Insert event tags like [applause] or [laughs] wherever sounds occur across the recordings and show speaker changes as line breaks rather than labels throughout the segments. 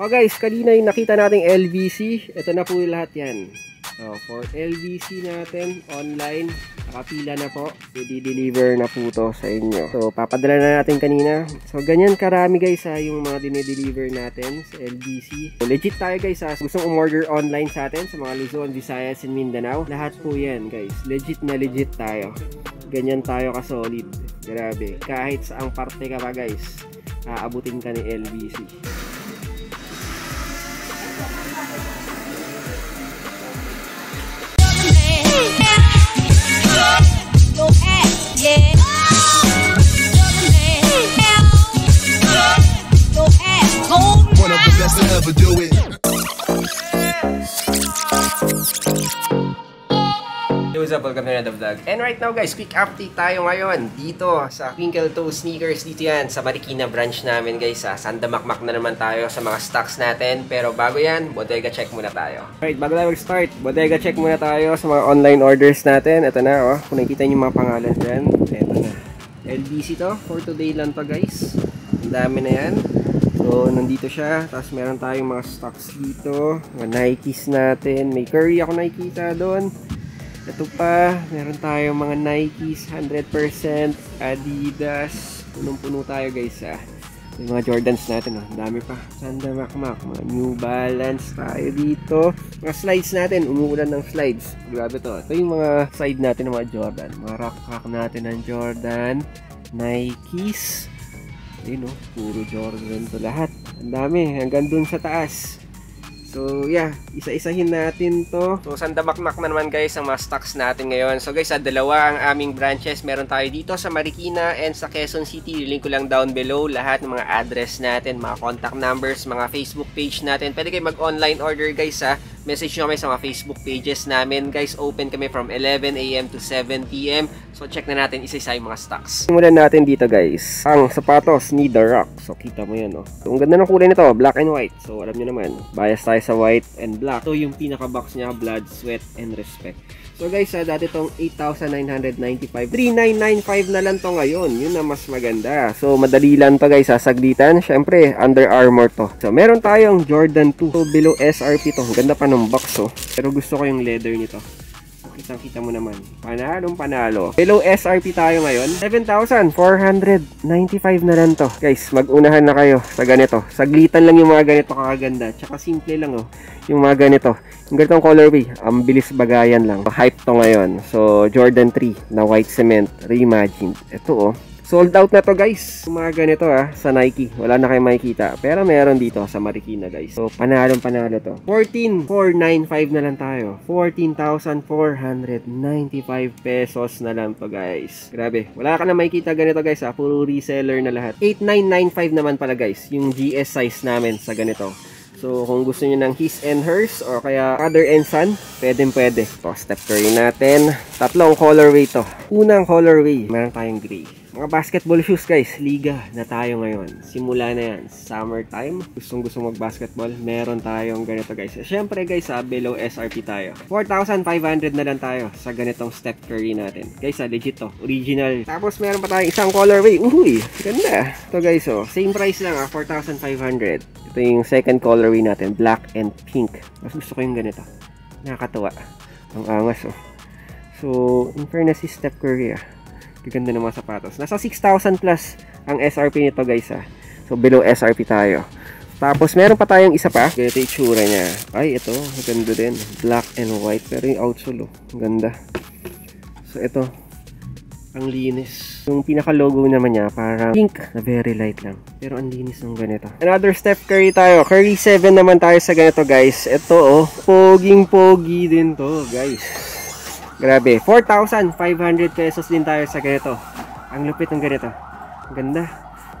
Oh guys, kanina yung nakita nating LVC. Ito na po yung lahat yan. So, for LVC natin, online, nakapila na po. I-deliver na po to sa inyo. So, papadala na natin kanina. So, ganyan karami guys ha, yung mga dinideliver natin sa LVC. So, legit tayo guys ha. Gustong umorder online sa atin sa mga Luzon, Visayas, and Mindanao. Lahat po yan guys. Legit na legit tayo. Ganyan tayo ka-solid. Grabe. Kahit saang parte ka pa guys, aabutin ka ni LVC.
One of the best to ever do it.
Up? Welcome to another vlog. And right now guys, quick update tayo ngayon dito sa Twinkle Toe Sneakers. Dito yan sa Marikina branch namin guys. Ha. Sandamakmak na naman tayo sa mga stocks natin. Pero bago yan, bodega check muna tayo. Alright, bago tayo mag-start, bodega check muna tayo sa mga online orders natin. Ito na oh, kung nakikita yung mga pangalan dyan. Ito na. LBC to, for today lang to guys. Ang dami na yan. So, nandito siya. Tapos meron tayong mga stocks dito. Mga Nikes natin. May Curry ako nakikita doon. Ito pa, meron tayong mga Nikes 100% Adidas. Punong-puno tayo guys ah. Mga Jordans natin oh. Dami pa. Sanda Makmak. Mga New Balance tayo dito. Mga slides natin. Umuulan ng slides. Grabe to. Ito yung mga slide natin ng mga Jordan. Mga rock natin ng Jordan. Nikes. Ayun oh. Puro Jordan to lahat. Ang dami. Hanggang dun sa taas. So, yeah, isa-isahin natin to. So, sandamakmak na naman guys ang mga stocks natin ngayon. So, guys, sa dalawa ang aming branches. Meron tayo dito sa Marikina and sa Quezon City. Link ko lang down below lahat ng mga address natin, mga contact numbers, mga Facebook page natin. Pwede kayo mag-online order guys ha. Message nyo kami sa mga Facebook pages namin. Guys, open kami from 11am to 7pm. So, check na natin isa-isa yung mga stocks. Simulan natin dito guys. Ang sapatos ni The Rock. So, kita mo yan oh. So, ang ganda ng kulay nito. Black and white. So, alam nyo naman. Bias tayo sa white and black. Ito yung pinaka-box niya. Blood, sweat, and respect. So guys, uh, dati tong 8,995. 3,995 na lang to ngayon. Yun na mas maganda. So madali lang to guys, sasaglitan. Syempre, Under Armour to. So meron tayong Jordan 2. So below SRP to. Ganda pa ng box oh. Pero gusto ko yung leather nito. Kitang kita mo naman. Panalong panalo. Below SRP tayo ngayon. 7,495 na lang to. Guys, mag-unahan na kayo sa ganito. Saglitan lang yung mga ganito kakaganda. Tsaka simple lang oh. Yung mga ganito. Yung ganitong colorway. Ang bilis bagayan lang. Hype to ngayon. So, Jordan 3 na white cement. Reimagined. Ito oh. Sold out na to guys. Yung mga ganito ah, sa Nike. Wala na kayong makikita. Pero meron dito sa Marikina guys. So, panalong panalo to. 14,495 na lang tayo. 14,495 pesos na lang to guys. Grabe. Wala ka na makikita ganito guys ah. Puro reseller na lahat. 8,995 naman pala guys. Yung GS size namin sa ganito. So, kung gusto niyo ng his and hers or kaya other and son, pwede pwede. Ito, step curry natin. Tatlong colorway to. Unang colorway, meron tayong gray. Mga basketball shoes guys, liga na tayo ngayon. Simula na yan, summertime. Gustong gusto mag-basketball, meron tayong ganito guys. Siyempre guys, ah, below SRP tayo. 4,500 na lang tayo sa ganitong step curry natin. Guys, ah, legit to, original. Tapos meron pa tayong isang colorway. Uy, ganda. Ito guys, oh, same price lang ah, 4,500. Ito yung second colorway natin, black and pink. Mas gusto ko yung ganito. Nakakatawa. Ang angas oh. So, in fairness si Steph Curry ah. Gaganda ng mga sapatos. Nasa 6,000 plus ang SRP nito guys ah. So, below SRP tayo. Tapos, meron pa tayong isa pa. Ganito yung itsura niya. Ay, ito. Maganda din. Black and white. Pero yung outsole oh. Ganda. So, ito. Ang linis. Yung pinaka-logo naman niya, parang pink na very light lang. Pero ang linis ng ganito. Another Steph Curry tayo. Curry 7 naman tayo sa ganito guys. Ito oh, poging-pogi din to guys. Grabe, 4,500 pesos din tayo sa ganito. Ang lupit ng ganito. Ang ganda.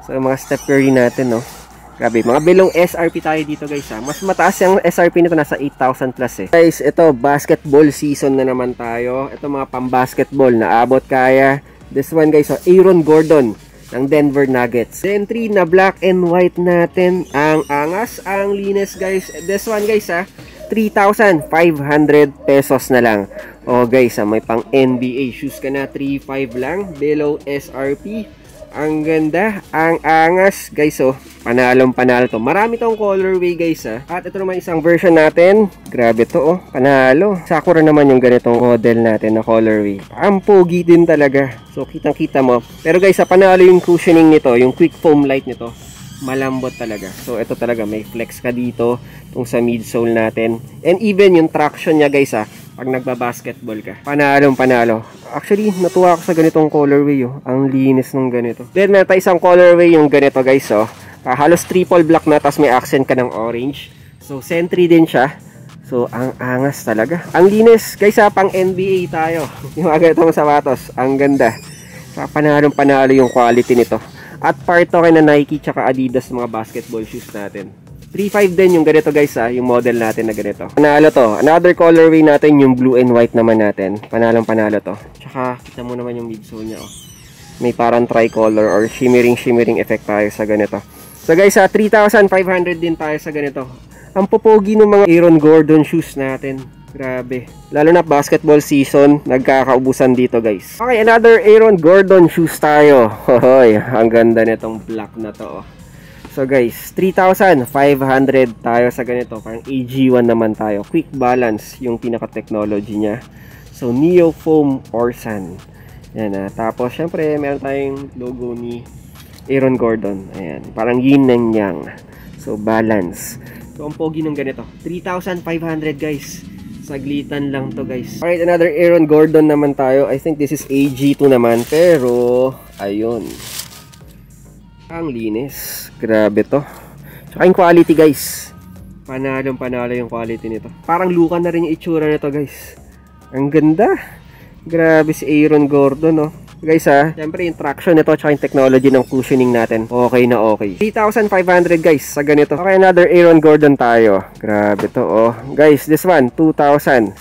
So mga Steph Curry natin no. Grabe, mga bilong SRP tayo dito guys ha. Mas mataas yung SRP nito, nasa 8,000 plus eh. Guys, ito, basketball season na naman tayo. Ito mga pang-basketball na abot kaya. This one guys, oh, Aaron Gordon ng Denver Nuggets. Then 3 na black and white natin. Ang angas, ang linis guys. This one guys ha, 3,500 pesos na lang. Oh guys, ha, may pang NBA shoes ka na 3,500 lang. Below SRP. Ang ganda. Ang angas. Guys, oh. Panalong panalo to. Marami tong colorway, guys, ah. At ito naman isang version natin. Grabe to, oh. Panalo. Sakura naman yung ganitong model natin na colorway. Ang pogi din talaga. So, kitang-kita mo. Pero guys, sa panalo yung cushioning nito, yung quick foam light nito, malambot talaga. So, ito talaga, may flex ka dito, tong sa midsole natin. And even yung traction niya, guys, ah, pag nagba-basketball ka. Panalong panalo. Actually, natuwa ako sa ganitong colorway, oh. Ang linis ng ganito. Then, meron isang colorway yung ganito, guys, oh. Ah, halos triple black na, tapos may accent ka ng orange. So, sentry din siya. So, ang angas talaga. Ang linis, guys, ha, pang NBA tayo. [laughs] yung mga ganitong sapatos. Ang ganda. Sa panalong panalo yung quality nito. At part to kay na Nike tsaka Adidas mga basketball shoes natin. 3.5 din yung ganito guys ha, yung model natin na ganito. Panalo to. Another colorway natin yung blue and white naman natin. Panalong panalo to. Tsaka kita mo naman yung midsole niya oh. May parang tricolor or shimmering shimmering effect tayo sa ganito. So guys ha, 3,500 din tayo sa ganito. Ang popogi ng mga Aaron Gordon shoes natin. Grabe. Lalo na basketball season, nagkakaubusan dito guys. Okay, another Aaron Gordon shoes tayo. [laughs] Hoy, ang ganda nitong black na to. oh. So guys, 3,500 tayo sa ganito. Parang AG1 naman tayo. Quick balance yung pinaka-technology niya. So, Neo Foam Orsan. Yan ah. Tapos, syempre, meron tayong logo ni Aaron Gordon. Ayan. Parang yin and yang. So, balance. So, ang pogi ng ganito. 3,500 guys. Saglitan lang to guys. Alright, another Aaron Gordon naman tayo. I think this is AG2 naman. Pero, ayun. Ang linis. Grabe to. Tsaka yung quality guys. Panalong panalo yung quality nito. Parang luka na rin yung itsura nito guys. Ang ganda. Grabe si Aaron Gordon no. Guys ha, syempre yung traction nito at yung technology ng cushioning natin. Okay na okay. 3,500 guys sa ganito. Okay, another Aaron Gordon tayo. Grabe to oh. Guys, this one, 2,750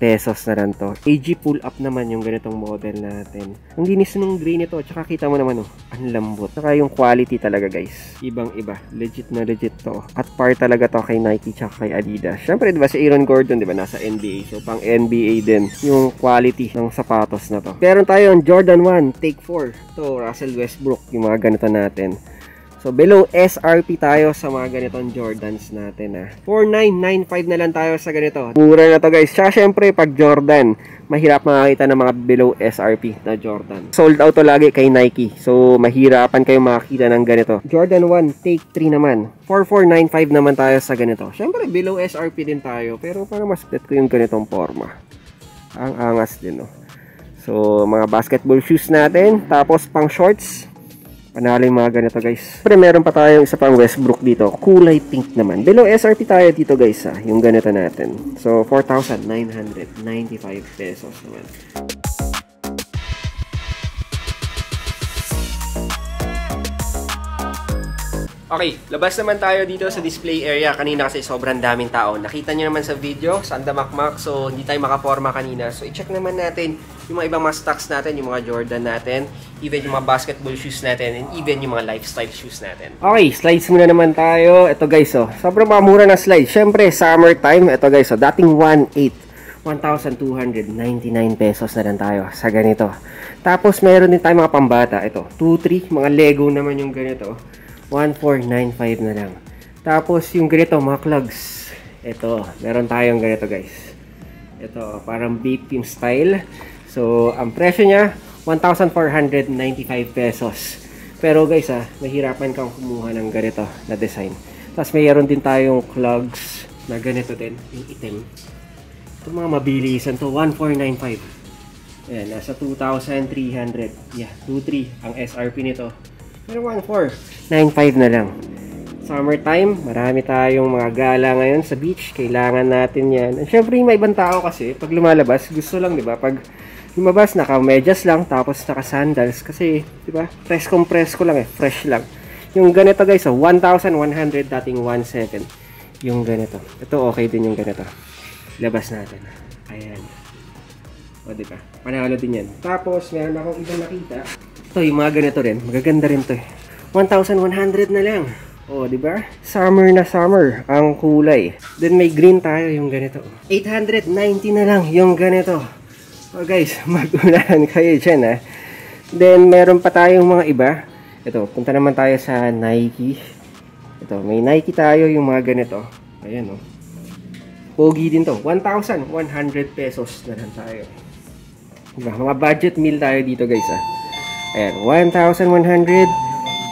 pesos na lang to. AG pull up naman yung ganitong model natin. Ang linis ng gray nito. Tsaka kita mo naman oh, ang lambot. Tsaka yung quality talaga guys. Ibang iba. Legit na legit to. At par talaga to kay Nike tsaka kay Adidas. Syempre diba si Aaron Gordon diba nasa NBA. So pang NBA din yung quality ng sapatos na to. Meron tayo yung Jordan 1 Take 4. To Russell Westbrook yung mga ganito natin. So, below SRP tayo sa mga ganitong Jordans natin ah. 4995 na lang tayo sa ganito. Mura na to guys. Tsaka syempre, pag Jordan, mahirap makakita ng mga below SRP na Jordan. Sold out to lagi kay Nike. So, mahirapan kayo makakita ng ganito. Jordan 1, Take 3 naman. 4495 naman tayo sa ganito. Syempre, below SRP din tayo. Pero parang mas ko yung ganitong forma. Ang angas din, no? So, mga basketball shoes natin. Tapos, pang shorts. Panalo yung mga ganito guys. Pero meron pa tayong isa pang Westbrook dito. Kulay pink naman. Below SRP tayo dito guys ha. Yung ganito natin. So 4,995 pesos naman. Okay, labas naman tayo dito sa display area kanina kasi sobrang daming tao. Nakita nyo naman sa video, sa Andamakmak, so hindi tayo makaporma kanina. So i-check naman natin yung mga ibang mga stocks natin, yung mga Jordan natin, even yung mga basketball shoes natin, and even yung mga lifestyle shoes natin. Okay, slides muna naman tayo. Ito guys, oh, sobrang mamura na slides. Siyempre, summertime, ito guys, oh, dating 1.8. 1,299 pesos na lang tayo sa ganito. Tapos, meron din tayo mga pambata. Ito, 2, 3, mga Lego naman yung ganito. 1,495 na lang. Tapos, yung ganito, mga clogs. Ito, meron tayong ganito guys. Ito, parang yung style. So, ang presyo niya, 1,495 pesos. Pero guys ah, mahirapan kang kumuha ng ganito na design. Tapos mayroon din tayong clogs na ganito din, yung itim. Ito mga mabilisan to, 1,495. Ayan, nasa 2,300. Yeah, 2,3 ang SRP nito. Pero 1,495 na lang. Summertime, marami tayong mga gala ngayon sa beach. Kailangan natin yan. And syempre, may ibang tao kasi, pag lumalabas, gusto lang, di ba? Pag lumabas, naka-medyas lang, tapos naka-sandals. Kasi, di ba? Press compress ko lang eh. Fresh lang. Yung ganito guys, oh, 1,100 dating 1,700. Yung ganito. Ito okay din yung ganito. Labas natin. Ayan. O, di ba? Panalo din yan. Tapos, meron akong ibang nakita. Ito, yung mga ganito rin. Magaganda rin to eh. 1,100 na lang. O, di ba? Summer na summer ang kulay. Then may green tayo yung ganito. 890 na lang yung ganito. O guys, [laughs] mag-unahan kayo dyan ha. Then, meron pa tayong mga iba. Ito, punta naman tayo sa Nike. Ito, may Nike tayo yung mga ganito. Ayan, oh. Pogi din to. 1,100 pesos na lang tayo. Diba? Mga budget meal tayo dito, guys, ah. Ayan, 1,100.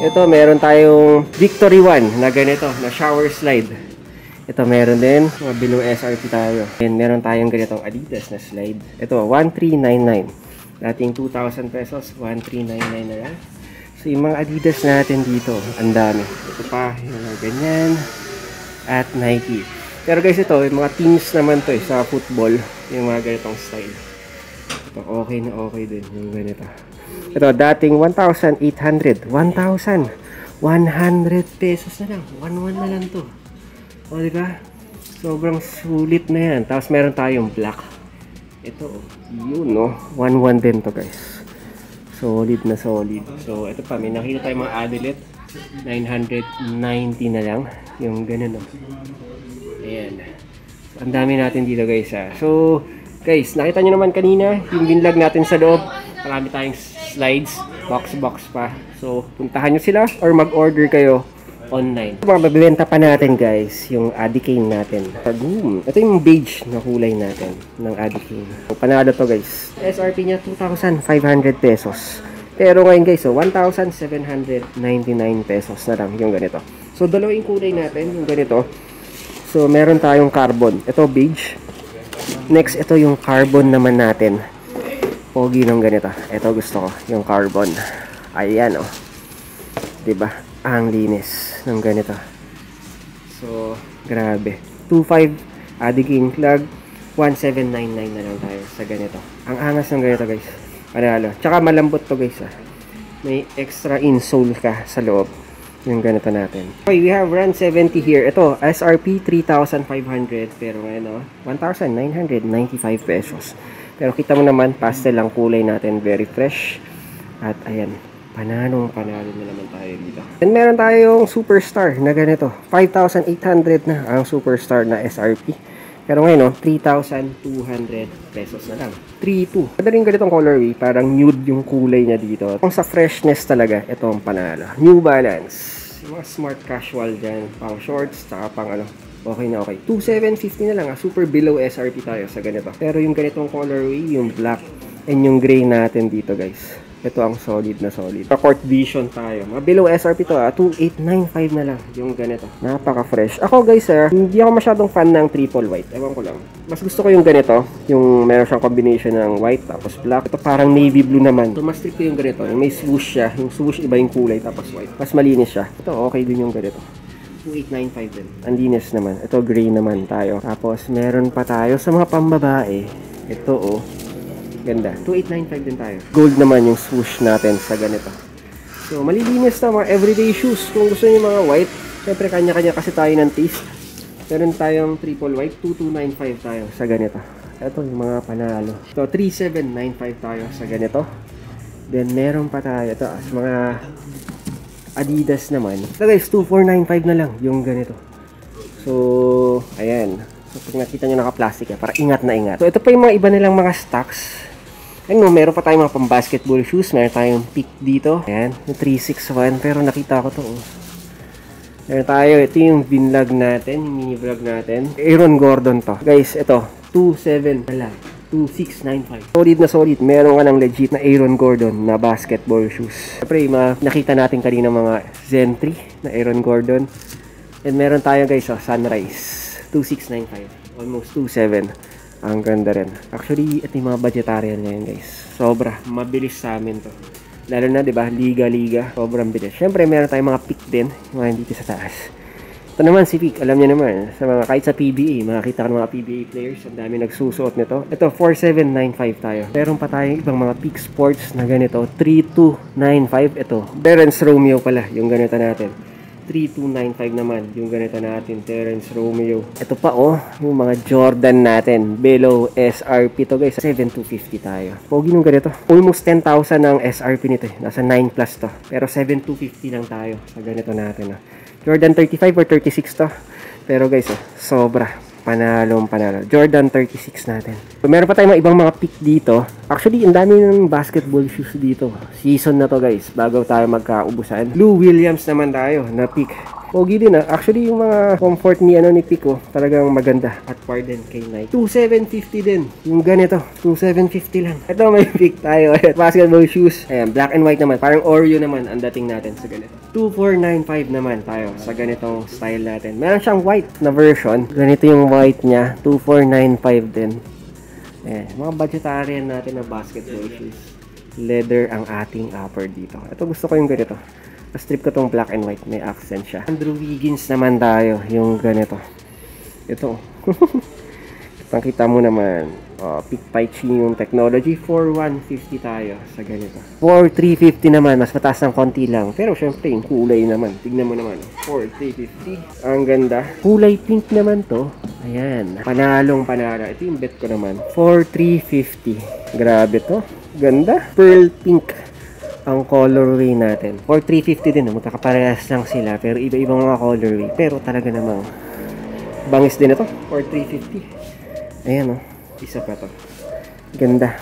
Ito, meron tayong Victory One na ganito, na shower slide. Ito, meron din. Below SRP tayo. And meron tayong ganitong Adidas na slide. Ito, 1,399. Dating 2,000 pesos, 1,399 na lang. So, yung mga Adidas natin dito, ang dami. Ito pa, yung ganyan. At Nike. Pero guys, ito, yung mga teams naman to eh, sa football. Yung mga ganitong style. Ito, okay na okay din. Yung ganito. Ito, dating 1,800. 1,000. 100 pesos na lang. 1,1 na lang to. O, di ba? Sobrang sulit na yan. Tapos meron tayong black. Ito, yun, no? 1-1 din to, guys. Solid na solid. So, ito pa, may nakita tayong mga Adilet. 990 na lang. Yung ganun, no? Ayan. So, ang dami natin dito, guys, ha? So, guys, nakita nyo naman kanina, yung binlog natin sa loob. Marami tayong slides, box-box pa. So, puntahan nyo sila or mag-order kayo online. Mga mabibenta pa natin guys, yung Adicane natin. Boom! Ito yung beige na kulay natin ng Adicane. So, panalo to guys. SRP niya 2,500 pesos. Pero ngayon guys, so 1,799 pesos na lang yung ganito. So dalawa kulay natin, yung ganito. So meron tayong carbon. Ito beige. Next, ito yung carbon naman natin. Pogi ng ganito. Ito gusto ko, yung carbon. Ayan oh. ba? Ang linis ng ganito. So, grabe. 2.5 Adiging Plug 1799 na lang tayo sa ganito. Ang angas ng ganito, guys. Panalo. Tsaka malambot to, guys, ah. May extra insole ka sa loob. Yung ganito natin. Okay, we have run 70 here. Ito, SRP 3,500. Pero oh, 1,995 pesos. Pero kita mo naman, pastel ang kulay natin. Very fresh. At ayan, pananong panalo na naman tayo dito. And meron tayong superstar na ganito. 5,800 na ang superstar na SRP. Pero ngayon, no, 3,200 pesos na lang. 3,200. Madaling ganitong colorway, parang nude yung kulay niya dito. Kung sa freshness talaga, ito ang panalo. New Balance. Mga smart casual dyan, pang shorts, tsaka pang ano, okay na okay. 2,750 na lang, ah. super below SRP tayo sa ganito. Pero yung ganitong colorway, yung black and yung gray natin dito guys. Ito ang solid na solid. Court vision tayo. Mga SRP to ah. 2895 na lang. Yung ganito. Napaka-fresh. Ako guys sir, hindi ako masyadong fan ng triple white. Ewan ko lang. Mas gusto ko yung ganito. Yung meron siyang combination ng white tapos black. Ito parang navy blue naman. So mas tricky yung ganito. Yung may swoosh siya. Yung swoosh iba yung kulay tapos white. Mas malinis siya. Ito okay din yung ganito. 2895 din. Ang linis naman. Ito gray naman tayo. Tapos meron pa tayo sa mga pambabae. Ito oh. Ganda. 2895 din tayo. Gold naman yung swoosh natin sa ganito. So, malilinis na mga everyday shoes. Kung gusto niyo mga white, syempre kanya-kanya kasi tayo ng taste. Meron tayong triple white, 2295 tayo sa ganito. Ito yung mga panalo. So, 3795 tayo sa ganito. Then, meron pa tayo. Ito, as mga Adidas naman. Ito guys, 2495 na lang yung ganito. So, ayan. So, pag nakita nyo naka-plastic yan, para ingat na ingat. So, ito pa yung mga iba nilang mga stocks. Ayun no, meron pa tayong mga pang basketball shoes. Meron tayong pick dito. Ayan, yung 361. Pero nakita ko to. Oh. Meron tayo. Ito yung vinlog natin. Yung mini vlog natin. Aaron Gordon to. Guys, ito. 27 na lang. 2695. Solid na solid. Meron ka ng legit na Aaron Gordon na basketball shoes. Siyempre, ma nakita natin kanina mga Zen 3 na Aaron Gordon. And meron tayo guys, oh, Sunrise. 2695. Almost 27. Ang ganda rin. Actually, ito yung mga budgetarian ngayon guys. Sobra. Mabilis sa amin to. Lalo na, di ba? Liga-liga. Sobrang bilis. Siyempre, meron tayong mga pick din. Yung mga dito sa taas. Ito naman si Pick, alam niyo naman, sa mga kahit sa PBA, makakita ka ng mga PBA players, ang dami nagsusuot nito. Ito, 4795 tayo. Meron pa tayong ibang mga Pick Sports na ganito, 3295 ito. Terence Romeo pala, yung ganito natin. 3295 naman, yung ganito natin, Terence Romeo. Ito pa oh, yung mga Jordan natin, below SRP to guys, 7250 tayo. Pogi nung ganito. Almost 10,000 ang SRP nito eh. Nasa 9 plus to. Pero 7250 lang tayo sa ganito natin ah. Jordan 35 or 36 to. Pero guys, oh, sobra. Panalong panalo. Jordan 36 natin. So, meron pa tayong mga ibang mga pick dito. Actually, ang dami ng basketball shoes dito. Season na to guys, bago tayo magkaubusan. Lou Williams naman tayo na pick. Pogi din ah. Actually, yung mga comfort ni ano ni Pico, talagang maganda. At par din kay Nike. 2750 din. Yung ganito, 2750 lang. Ito may [laughs] pick tayo. Basketball shoes. Ayan, black and white naman. Parang Oreo naman ang dating natin sa ganito. 2495 naman tayo sa ganitong style natin. Meron siyang white na version. Ganito yung white niya. 2495 din. Ayan, mga budgetarian natin na basketball shoes. Leather ang ating upper dito. Ito gusto ko yung ganito. Strip ko tong black and white. May accent siya. Andrew Wiggins naman tayo. Yung ganito. Ito. [laughs] Pakita mo naman. Oh, Pick Tai Chi yung technology. 4150 tayo sa ganito. 4350 naman. Mas mataas ng konti lang. Pero syempre yung kulay naman. Tignan mo naman. 4350. Ang ganda. Kulay pink naman to. Ayan. Panalong panalo. Ito yung bet ko naman. 4350. Grabe to. Ganda. Pearl pink ang colorway natin. For 350 din, magkakaparehas lang sila. Pero iba-ibang mga colorway. Pero talaga namang bangis din ito. For 350. Ayan, oh. Isa pa to. Ganda.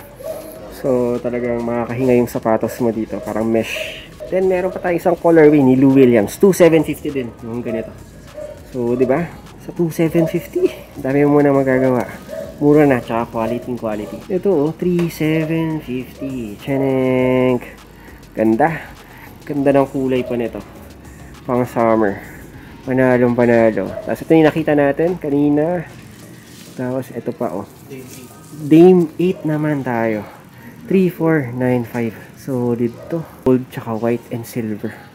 So, talagang makakahinga yung sapatos mo dito. Parang mesh. Then, meron pa tayong isang colorway ni Lou Williams. 2750 din. Yung ganito. So, di ba? Sa 2750, dami mo muna magagawa. Mura na, tsaka quality quality. Ito, oh, 3750. Chaneng! Ganda. Ganda ng kulay pa nito. Pang summer. Panalong panalo. Tapos ito yung nakita natin kanina. Tapos ito pa oh. Dame 8 naman tayo. 3495. Solid to. Gold tsaka white and silver.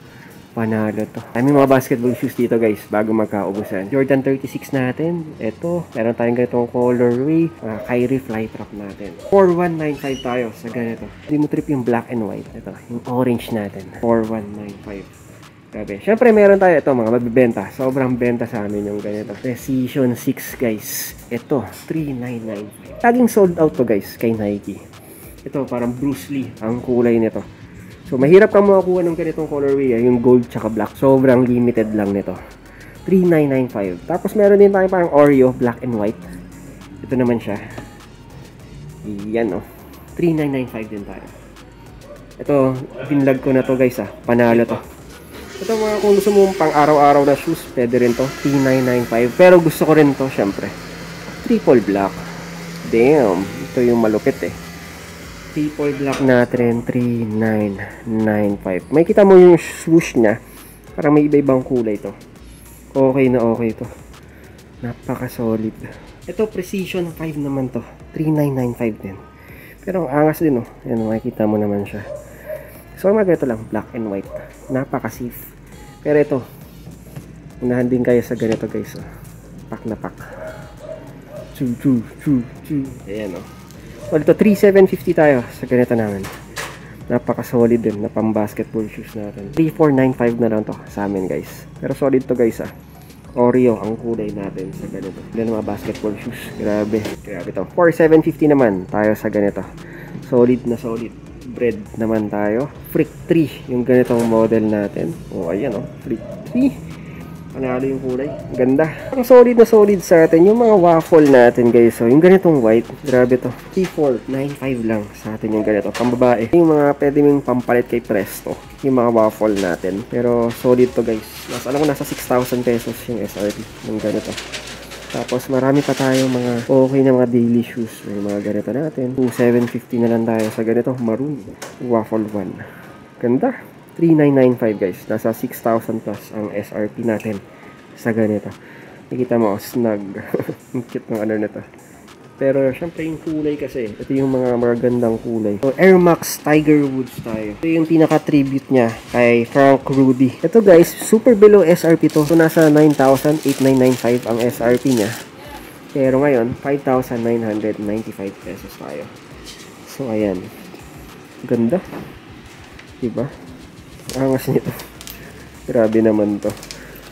Panalo to. Dami mga basketball shoes dito guys bago magkaubusan. Jordan 36 natin. Ito. Meron tayong ganitong colorway. Uh, Kyrie fly trap natin. 4195 tayo sa ganito. Hindi mo trip yung black and white. Ito. Yung orange natin. 4195. Grabe. Siyempre meron tayo ito mga mabibenta. Sobrang benta sa amin yung ganito. Precision 6 guys. Ito. 3995. Laging sold out to guys kay Nike. Ito parang Bruce Lee ang kulay nito. So, mahirap kang makakuha ng ganitong colorway, eh, yung gold tsaka black. Sobrang limited lang nito. 3995. Tapos, meron din tayo parang Oreo, black and white. Ito naman siya. Yan, oh. 3995 din tayo. Ito, binlag ko na to guys, ah. Panalo to. Ito mga kung gusto mo pang araw-araw na shoes, pwede rin to. 3995. Pero gusto ko rin to, syempre. Triple black. Damn. Ito yung malupit eh. Triple black natin, 3995. May kita mo yung swoosh niya. Parang may iba-ibang kulay to. Okay na okay to. Napaka-solid. Ito, Precision 5 naman to. 3995 din. Pero ang angas din, oh. Ayan, makikita mo naman siya. So, mga ganito lang, black and white. Napaka-safe. Pero ito, unahan din kayo sa ganito, guys. Oh. Pak na pak. Chu, chu, chu, chu. Ayan, oh. Well, ito, 3,750 tayo sa ganito namin. Napaka-solid din na pang-basketball shoes natin. 3,495 na lang to sa amin, guys. Pero solid to, guys, ah. Oreo ang kulay natin sa ganito. Yan mga basketball shoes. Grabe. Grabe to. 4,750 naman tayo sa ganito. Solid na solid. Bread naman tayo. Freak 3 yung ganitong model natin. O, oh, ayan. Oh. Freak 3. Panalo yung kulay. Ganda. Ang solid na solid sa atin. Yung mga waffle natin guys. So, yung ganitong white. Grabe to. 3495 lang sa atin yung ganito. Pambabae. Yung mga pwede mong pampalit kay Presto. Yung mga waffle natin. Pero solid to guys. Mas, alam ko nasa 6,000 pesos yung SRP. Yung ganito. Tapos marami pa tayong mga okay na mga daily shoes. May mga ganito natin. 2,750 na lang tayo sa ganito. Maroon. Waffle 1. Ganda. 3995 guys. Nasa 6,000 plus ang SRP natin sa ganito. Nakita mo, snug. [laughs] ang cute ng ano nito. Pero syempre yung kulay kasi, ito yung mga magagandang kulay. So Air Max Tiger Woods tayo. Ito yung pinaka-tribute niya kay Frank Rudy. Ito guys, super below SRP to. So nasa 9,8995 ang SRP niya. Pero ngayon, 5,995 pesos tayo. So ayan. Ganda. Diba? Angas nito grabe naman to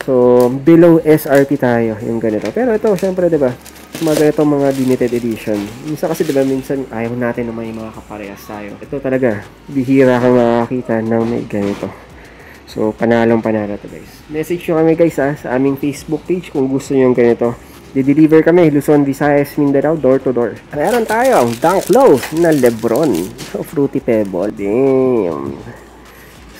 so below SRP tayo yung ganito pero ito syempre diba mga ganito mga limited edition minsan kasi diba minsan ayaw natin na may mga kaparehas tayo ito talaga bihira kang makakita ng may ganito so panalong panalo to guys message nyo kami guys ha, sa aming Facebook page kung gusto nyo yung ganito Di-deliver kami, Luzon, Visayas, Mindanao, door to door. Meron tayo Dunk Low na Lebron. So, Fruity Pebble. Damn.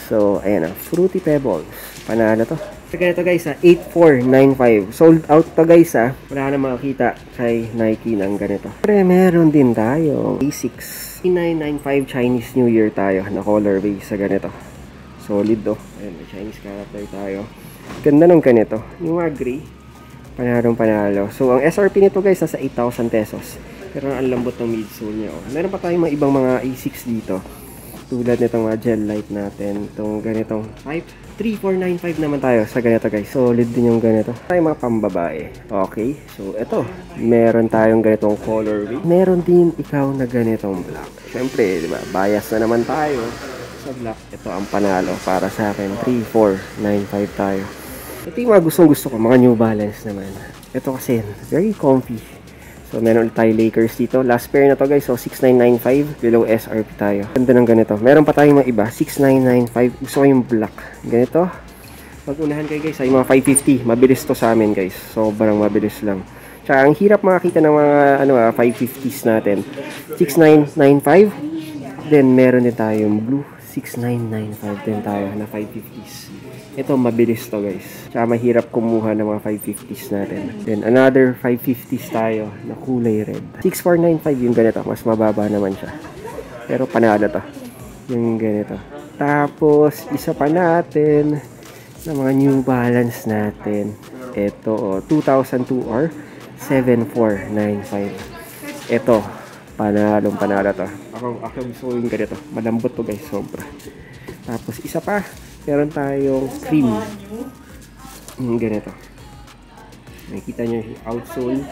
So, ayan na. Fruity Pebbles. Panalo to. So, ganito guys ha, 8495. Sold out to guys ha. Wala na makakita kay Nike ng ganito. Pero meron din tayo. A6. 995 Chinese New Year tayo na colorway sa ganito. Solid do. Ayan, may Chinese character tayo. Ganda ng ganito. Yung mga gray. Panalong panalo. So, ang SRP nito guys, nasa 8,000 pesos. Pero ang lambot ng midsole niya. Oh. Meron pa tayong mga ibang mga A6 dito. Tulad nitong mga gel light natin. Itong ganitong type 3495 naman tayo sa ganito guys. Solid din yung ganito. Tayo mga pambabae. Okay. So, ito. Meron tayong ganitong colorway. Meron din ikaw na ganitong black. Siyempre, di ba? Bias na naman tayo sa black. Ito ang panalo para sa akin. 3495 tayo. Ito yung mga gustong gusto ko. Mga New Balance naman. Ito kasi, very comfy. So, meron ulit tayo Lakers dito. Last pair na to guys. So, 6995. Below SRP tayo. Ganda ng ganito. Meron pa tayong mga iba. 6995. Gusto ko yung black. Ganito. Pag-unahan kayo guys. Ay, mga 550. Mabilis to sa amin guys. Sobrang mabilis lang. Tsaka, ang hirap makakita ng mga ano, ah, 550s natin. 6995. Then, meron din tayong blue. 6995 din tayo na 550s. Ito, mabilis to guys. Tsaka mahirap kumuha ng mga 550s natin. Then, another 550s tayo na kulay red. 6495 yung ganito. Mas mababa naman siya. Pero panalo to. Yung ganito. Tapos, isa pa natin na mga New Balance natin. Ito, oh, 2002 or 7495. Ito, panalong panalo to. Ako, ako gusto ko yung ganito. Malambot to guys, sobra. Tapos, isa pa, meron tayong cream. Yung ganito. Nakikita nyo yung outsole.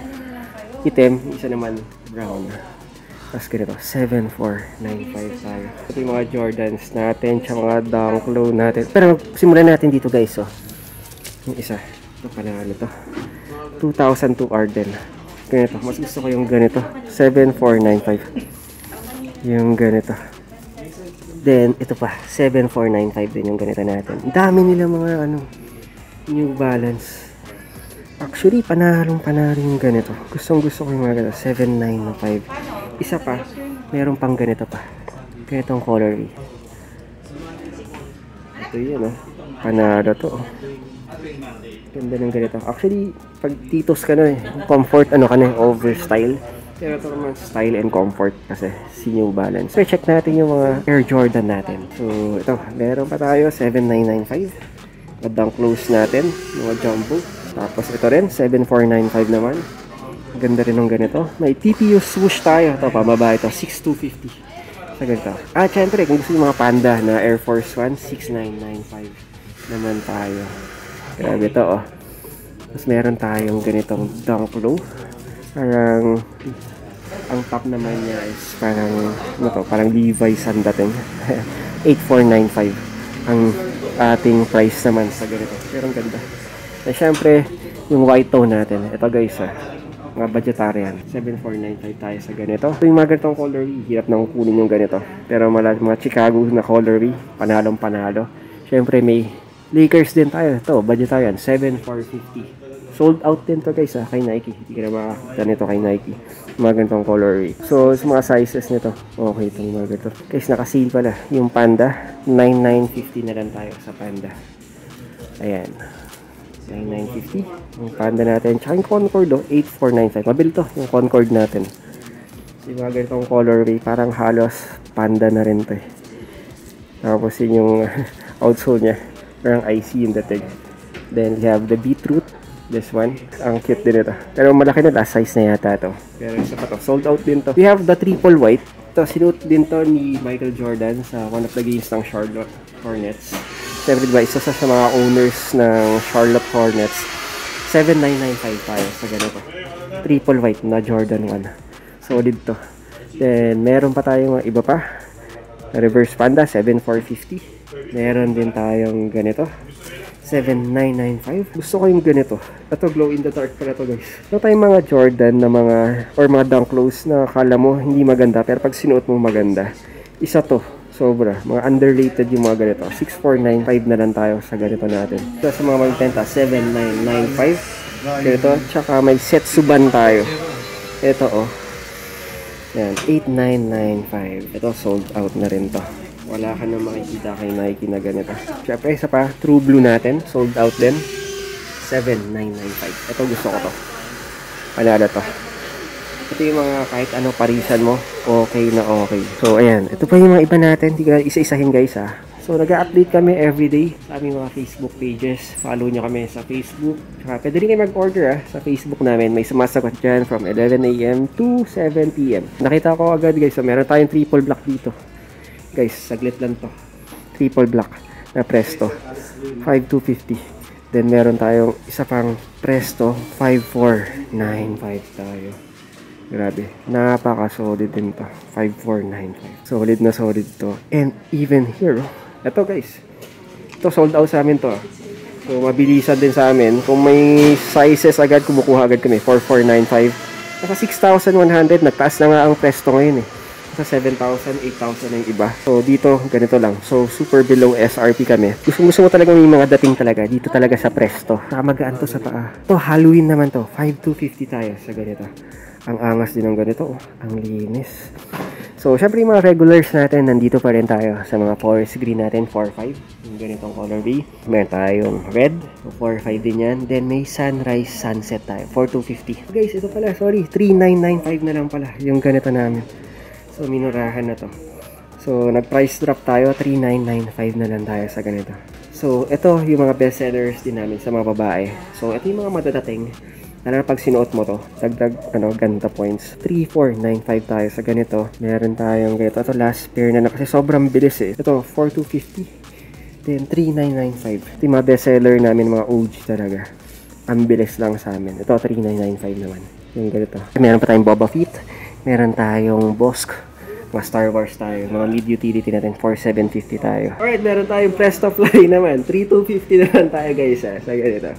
Item, isa naman brown. Tapos ganito, 7495 tayo. Ito yung mga Jordans natin, tsaka mga Dunk Low natin. Pero simulan natin dito guys, oh. Yung isa. Ito panalo to. 2002 Arden. Ganito, mas gusto ko yung ganito. 7495. Yung ganito. Then, ito pa, 7495 din yung ganito natin. Dami nila mga ano, New Balance. Actually, panalong panalo yung ganito. Gustong gusto ko yung mga ganito, 7995. Isa pa, meron pang ganito pa. Ganitong colorway. Ito yun, oh. Panalo to, oh. Ganda ng ganito. Actually, pag titos ka na eh, comfort, ano ka na, eh, overstyle. Pero ito naman style and comfort kasi si New Balance. So, check natin yung mga Air Jordan natin. So, ito, meron pa tayo, 7995. Magandang close natin, mga jumbo. Tapos ito rin, 7495 naman. Ganda rin ng ganito. May TPU swoosh tayo. Ito, pababa ito, 6250. Sa ganito. Ah, syempre, kung gusto yung mga panda na Air Force One, 6995 naman tayo. Grabe ito, oh. Tapos meron tayong ganitong dunk low. Parang ang top naman niya is parang ano to, parang Levi's ang dating. [laughs] 8495 ang ating price naman sa ganito. Pero ang ganda. Na syempre, yung white tone natin. Ito guys, ah, mga budgetarian. 7495 tayo sa ganito. Ito yung mga ganitong colorway. Hirap nang kunin yung ganito. Pero mala, mga Chicago na colorway. Panalong panalo. Syempre may Lakers din tayo. Ito, budgetarian. 7450 sold out din to guys ah, kay Nike. Hindi ka na makakita nito kay Nike. Mga ganitong colorway. So, sa mga sizes nito, okay itong mga ganito. Guys, naka-sale pala. Yung Panda, 9950 na lang tayo sa Panda. Ayan. 9950. Yung Panda natin. Tsaka yung Concord, oh, 8495. Mabil to, yung Concord natin. Yung mga ganitong colorway, parang halos Panda na rin to eh. Tapos yun yung [laughs] outsole niya. Parang IC yung dating. Then, we have the beetroot. This one. Ang cute din ito. Pero malaki na last size na yata to. Pero isa pa to. Sold out din to. We have the triple white. Ito, sinuot din to ni Michael Jordan sa one of the games ng Charlotte Hornets. Siyempre diba, isa sa, sa mga owners ng Charlotte Hornets. 7995 tayo sa ganito. Triple white na Jordan 1. Solid to. Then, meron pa tayong mga iba pa. Reverse Panda, 7450. Meron din tayong ganito. 7995. Gusto ko yung ganito. Ito, glow in the dark pala to guys. Ito tayong mga Jordan na mga, or mga dunk clothes na kala mo hindi maganda. Pero pag sinuot mo maganda. Isa to. Sobra. Mga underrated yung mga ganito. 6495 na lang tayo sa ganito natin. Ito sa mga magbenta, 7995. Ito, tsaka may Setsuban tayo. Ito oh. Yan, 8995. Ito sold out na rin to. Wala ka na makikita kay Nike na ganito. Siyempre, isa pa, True Blue natin, sold out din. 7995. Ito gusto ko to. Panalo to. Ito yung mga kahit ano parisan mo, okay na okay. So, ayan. Ito pa yung mga iba natin. Isa-isahin guys ha. So, nag-update kami everyday sa aming mga Facebook pages. Follow nyo kami sa Facebook. Saka, pwede rin kayo mag-order ah, sa Facebook namin. May sumasagot dyan from 11am to 7pm. Nakita ko agad guys, so meron tayong triple block dito. Guys, saglit lang to. Triple block na Presto. 5250. Then, meron tayong isa pang Presto 5495 tayo. Grabe. Napaka-solid din to. 5495. Solid na solid to. And even here, oh. Ito guys. Ito sold out sa amin to. ah. So, mabilisan din sa amin. Kung may sizes agad, kumukuha agad kami. 4495. Nasa 6,100. Nagtaas na nga ang presto ngayon eh. Nasa 7,000, 8,000 na iba. So, dito, ganito lang. So, super below SRP kami. Gusto, gusto mo talaga may mga dating talaga. Dito talaga sa presto. Nakamagaan to sa paa. To, Halloween naman to. 5,250 tayo sa ganito. Ang angas din ng ganito. Oh. Ang linis. So, syempre yung mga regulars natin, nandito pa rin tayo sa mga forest green natin, 4-5. Yung ganitong color B. Meron tayong red, 4-5 din yan. Then may sunrise, sunset tayo, 4-250. Guys, ito pala, sorry, 3995 na lang pala yung ganito namin. So, minurahan na to. So, nag-price drop tayo, 3995 na lang tayo sa ganito. So, ito yung mga best sellers din namin sa mga babae. So, ito yung mga madadating. Lalo pag sinuot mo to, dagdag, ano, ganda points. 3, 4, 9, 5 tayo sa ganito. Meron tayong ganito. Ito last pair na na kasi sobrang bilis eh. Ito, 4, 250. Then, 3, 9, 9, 5. Ito yung mga best seller namin, mga OG talaga. Ang bilis lang sa amin. Ito, 3, 9, 9, 5 naman. Yung ganito. Meron pa tayong Boba Fett. Meron tayong Bosk. Mga Star Wars tayo. Mga mid utility natin, 4,750 tayo. Alright, meron tayong Presto Fly [laughs] naman. 3,250 naman tayo guys ha, sa ganito.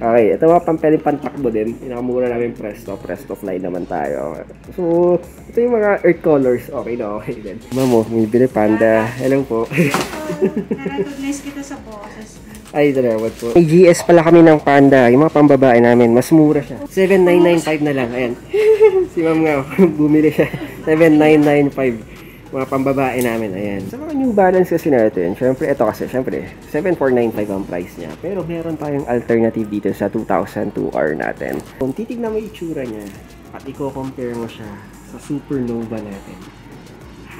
Okay, ito mga pampeling pantakbo din. Pinakamura namin Presto. Presto Fly naman tayo. So, ito yung mga earth colors. Okay na, okay din. Mamo, may bili panda. Hello po.
Na-recognize kita sa boses.
Ay, salamat po. May GS pala kami ng panda. Yung mga pambabae namin. Mas mura siya. 7,995 na lang. Ayan. [laughs] si ma'am nga, [laughs] bumili siya. 7,995. Mga pambabae namin. Ayan. Sa mga New Balance kasi natin, syempre, ito kasi, syempre, 7,495 ang price niya. Pero meron tayong alternative dito sa 2002R natin. Kung titignan mo yung itsura niya, at i-compare mo siya sa Supernova natin,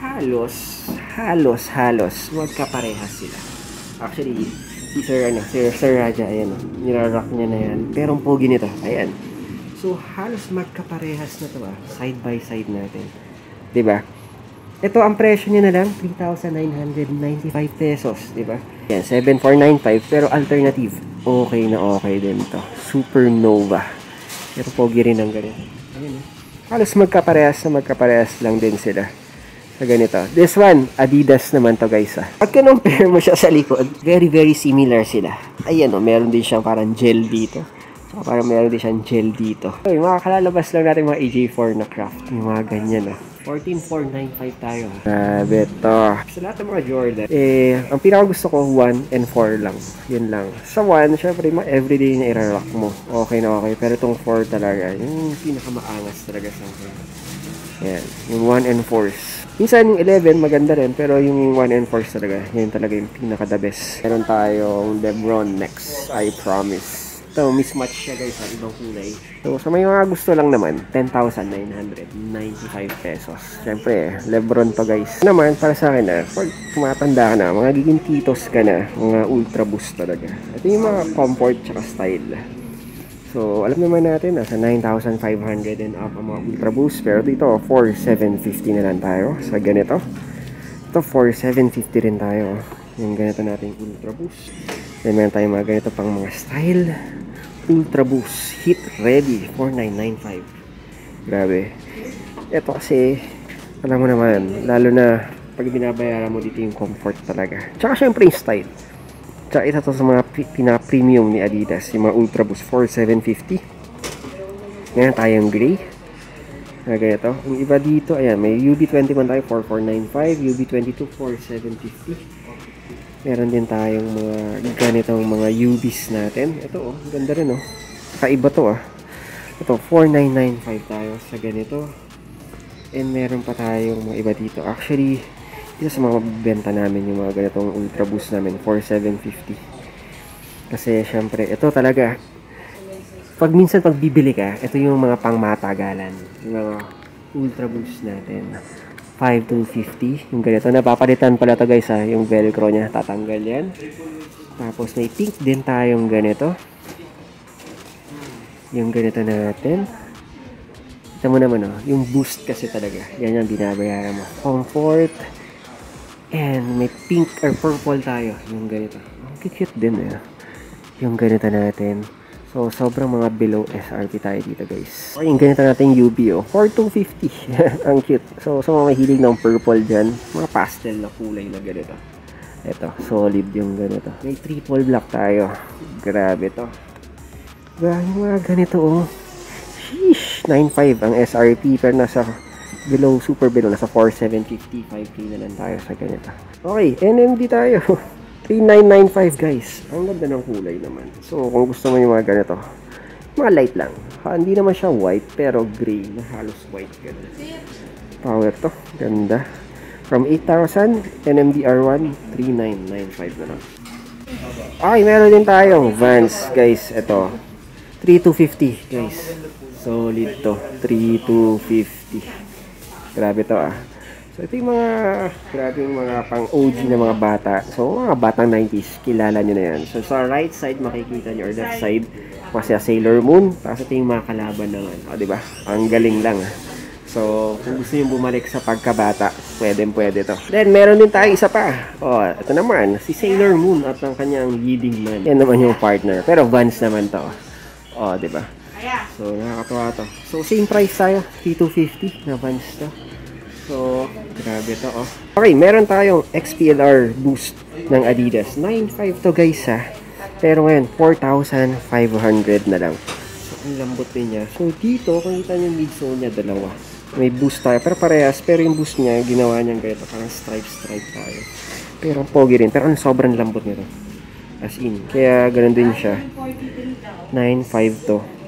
halos, halos, halos, magkaparehas sila. Actually, si Sir, ano, Sir, Sir Raja, ayan, nirarock niya na yan. Pero ang pogi nito, ayan. So, halos magkaparehas na to ah, side by side natin. 'Di ba? Ito, ang presyo niya na lang, 3,995 pesos, 'di ba? Yan, 7,495, pero alternative, okay na okay din to. Supernova. Pero pogi rin ang ganito. Ayan, oh. Halos magkaparehas na magkaparehas lang din sila sa ganito. This one, Adidas naman to guys ah. Pag compare mo siya sa likod, very very similar sila. Ayan oh, meron din siyang parang gel dito. So, parang meron din siyang gel dito. So, yung mga kalalabas lang natin mga AJ4 na craft. Yung mga ganyan ah. 14,495 tayo. Grabe to. Sa lahat ng mga Jordan, eh, ang pinaka gusto ko, 1 and 4 lang. Yun lang. Sa 1, syempre, mga everyday na irarock mo. Okay na okay. Pero itong 4 talaga, yung pinakamaangas talaga sa akin. Yan. Yung 1 and 4s. Minsan yung 11 maganda rin pero yung 1 and 4s talaga yun talaga yung pinaka the best. Meron tayong Lebron next, I promise. Ito, mismatch siya guys sa ibang kulay. So, sa may mga gusto lang naman, 10,995 pesos. Siyempre, Lebron to guys. Naman, para sa akin na, pag tumatanda ka na, mga giging titos ka na, mga ultra boost talaga. Ito yung mga comfort tsaka style. So, alam naman natin, nasa 9,500 and up ang mga Ultra Boost. Pero dito, 4,750 na lang tayo sa ganito. Ito, 4,750 rin tayo. Yung ganito nating Ultra Boost. Then, meron tayong mga ganito pang mga style. Ultra Boost Hit Ready, 4,995. Grabe. Ito kasi, alam mo naman, lalo na pag binabayaran mo dito yung comfort talaga. Tsaka syempre yung style. Tsaka isa to sa mga pi- pinaka-premium ni Adidas, yung mga Ultra Boost 4750. Ngayon tayong gray. Na ganito. Yung iba dito, ayan, may UB21 tayo, 4495, UB22, 4750. Meron din tayong mga ganitong mga UBs natin. Ito oh, ganda rin oh. Kakaiba to ah. Ito, 4995 tayo sa ganito. And meron pa tayong mga iba dito. Actually, isa sa mga mabibenta namin yung mga ganitong Ultra Boost namin, 4750. Kasi syempre, ito talaga, pag minsan pag bibili ka, ito yung mga pangmatagalan. Yung mga Ultra Boost natin. 5250. Yung ganito. Napapalitan pala to guys ha. Yung velcro niya. Tatanggal yan. Tapos may pink din tayong ganito. Yung ganito natin. Ito mo naman oh. Yung boost kasi talaga. Yan yung binabayaran mo. Comfort. And may pink or purple tayo. Yung ganito. Ang cute din eh. Yung ganito natin. So, sobrang mga below SRP tayo dito, guys. Okay, yung ganito natin UB, oh. 4250. Ang cute. So, sa mga mahilig ng purple dyan, mga pastel na kulay na ganito. Ito, solid yung ganito. May triple black tayo. Grabe to. Grabe mga ganito, oh. Sheesh! 9.5 ang SRP, pero nasa below, super below, nasa 4.750, 5K na lang tayo sa ganito. Okay, NMD tayo. [laughs] 3995 guys. Ang ganda ng kulay naman. So, kung gusto mo yung mga ganito, mga light lang. Ha, hindi naman siya white, pero gray na halos white. Ganun. Power to. Ganda. From 8,000, NMDR1, 3995 na lang. Ay, meron din tayong Vans, guys. Ito. 3250, guys. Solid to. 3250. Grabe to ah. So, ito yung mga, grabe yung mga pang OG na mga bata. So, mga batang 90s, kilala nyo na yan. So, sa right side, makikita nyo, or left side, kasi Sailor Moon. Tapos ito yung mga kalaban naman. O, di ba? Ang galing lang. ah. So, kung gusto nyo bumalik sa pagkabata, pwede pwede to. Then, meron din tayo isa pa. O, ito naman, si Sailor Moon at ang kanyang leading man. Yan naman yung partner. Pero Vans naman to. O, di ba? So, nakakatawa to. So, same price tayo. 3250 na Vans to. So, grabe to, oh. Okay, meron tayong XPLR boost ng Adidas. 9.5 to, guys, ha. Pero ngayon, 4,500 na lang. So, ang lambot din niya. So, dito, kung kita niyo yung midsole niya, dalawa. May boost tayo. Pero parehas. Pero yung boost niya, ginawa niyang ganito. Parang stripe-stripe tayo. Pero ang pogi rin. Pero ang sobrang lambot nito. As in. Kaya, ganun din siya.
43 daw.
9.5 to.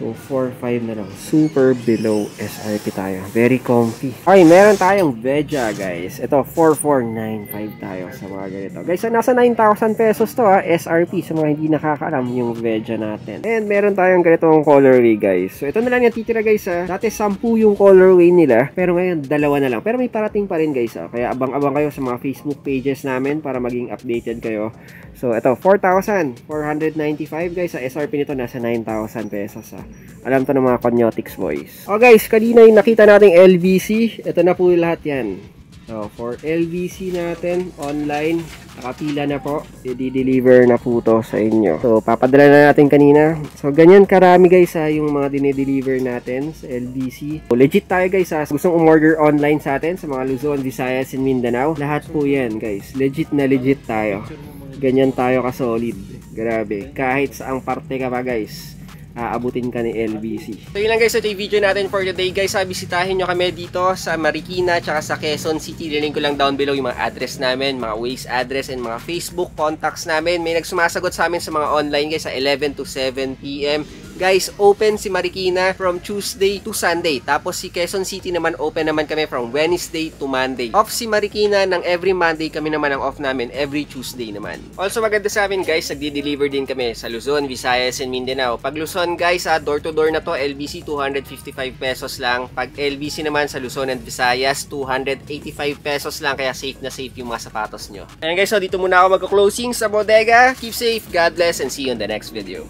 So, 4.5 na lang. Super below SRP tayo. Very comfy. Okay, meron tayong Veja, guys. Ito, 4.495 tayo sa mga ganito. Guys, so, nasa 9,000 pesos to ha. SRP sa mga hindi nakakalam yung Veja natin. And meron tayong ganitong colorway, guys. So, ito na lang yung titira, guys ha. Dati 10 yung colorway nila. Pero ngayon, dalawa na lang. Pero may parating pa rin, guys ha. Kaya abang-abang kayo sa mga Facebook pages namin para maging updated kayo. So, ito, 4,495 guys. Sa SRP nito, nasa 9,000 pesos ha. Alam to ng mga Conyotics boys. Oh guys, kanina yung nakita nating LBC. Ito na po lahat yan. So, for LBC natin, online, nakapila na po. I-deliver na po to sa inyo. So, papadala na natin kanina. So, ganyan karami guys ha, yung mga dinideliver natin sa LBC. So, legit tayo guys ha. Gustong umorder online sa atin sa mga Luzon, Visayas, and Mindanao. Lahat po yan guys. Legit na legit tayo. Ganyan tayo ka-solid. Grabe. Kahit saang parte ka pa guys aabutin ka ni LBC. So yun lang guys, ito yung video natin for today guys. Ah, bisitahin nyo kami dito sa Marikina tsaka sa Quezon City. Lilink ko lang down below yung mga address namin, mga Waze address and mga Facebook contacts namin. May nagsumasagot sa amin sa mga online guys sa 11 to 7 p.m. Guys, open si Marikina from Tuesday to Sunday. Tapos si Quezon City naman open naman kami from Wednesday to Monday. Off si Marikina ng every Monday kami naman ang off namin every Tuesday naman. Also maganda sa amin guys, nagdi-deliver din kami sa Luzon, Visayas, and Mindanao. Pag Luzon guys, ha, door to door na to, LBC 255 pesos lang. Pag LBC naman sa Luzon and Visayas, 285 pesos lang. Kaya safe na safe yung mga sapatos nyo. Ayan guys, so dito muna ako magko-closing sa bodega. Keep safe, God bless, and see you in the next video.